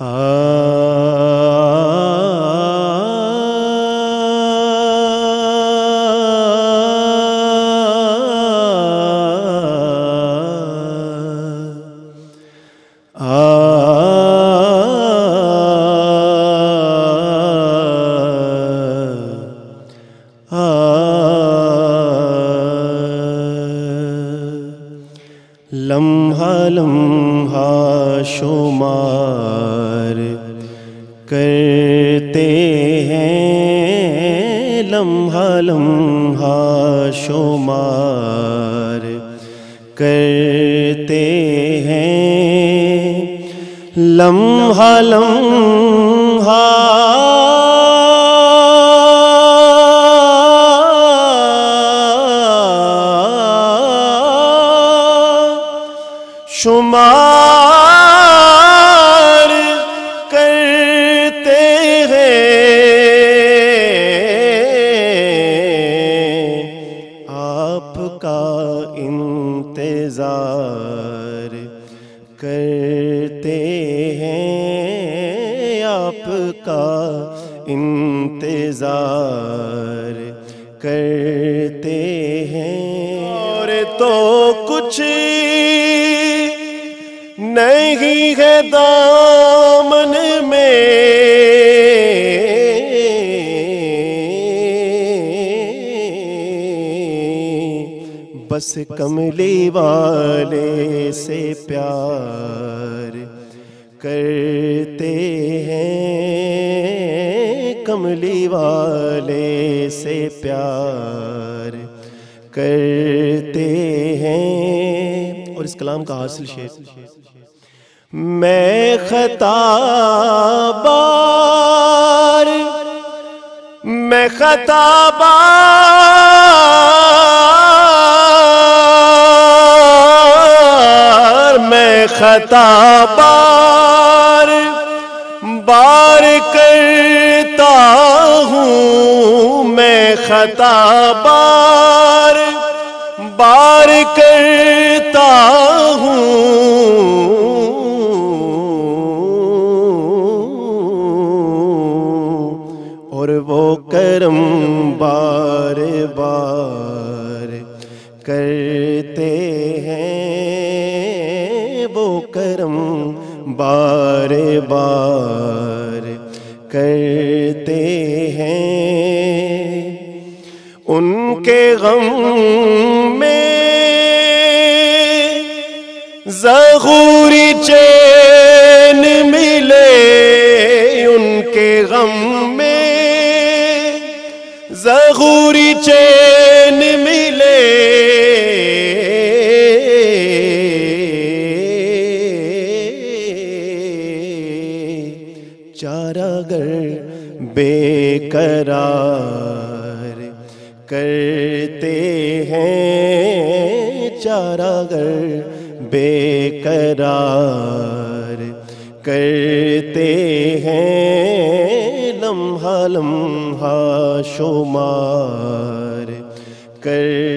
لمحہ شمار کرتے ہیں لمحہ لمحہ شمار کرتے ہیں لمحہ لمحہ شمار کرتے ہیں آپ کا انتظار کرتے ہیں اور تو کچھ نہیں ہے دامن بس کملی والے سے پیار کرتے ہیں کملی والے سے پیار کرتے ہیں۔ اور اس کلام کا حاصل شیخ میں خطا بار، میں خطا بار خطا بار بار کرتا ہوں میں خطا بار بار کرتا ہوں۔ اور وہ کرم بار بار کرتے بار کرتے ہیں۔ ان کے غم میں ظہوری چین ملے۔ ان کے غم میں ظہوری چین ملے۔ بے قرار کرتے ہیں چارہ گر بے قرار کرتے ہیں لمحہ لمحہ شمار کر